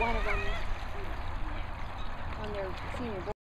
one of them on their senior board.